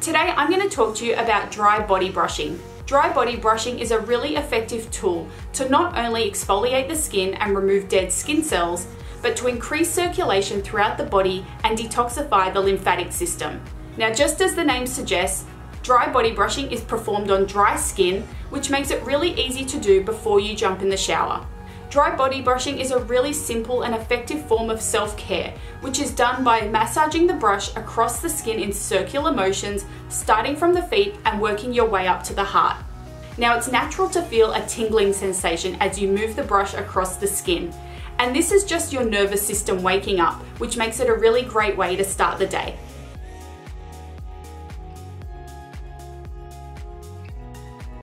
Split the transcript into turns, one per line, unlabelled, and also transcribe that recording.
Today I'm going to talk to you about dry body brushing. Dry body brushing is a really effective tool to not only exfoliate the skin and remove dead skin cells, but to increase circulation throughout the body and detoxify the lymphatic system. Now, just as the name suggests, dry body brushing is performed on dry skin, which makes it really easy to do before you jump in the shower. Dry body brushing is a really simple and effective form of self-care, which is done by massaging the brush across the skin in circular motions, starting from the feet and working your way up to the heart. Now it's natural to feel a tingling sensation as you move the brush across the skin. And this is just your nervous system waking up, which makes it a really great way to start the day.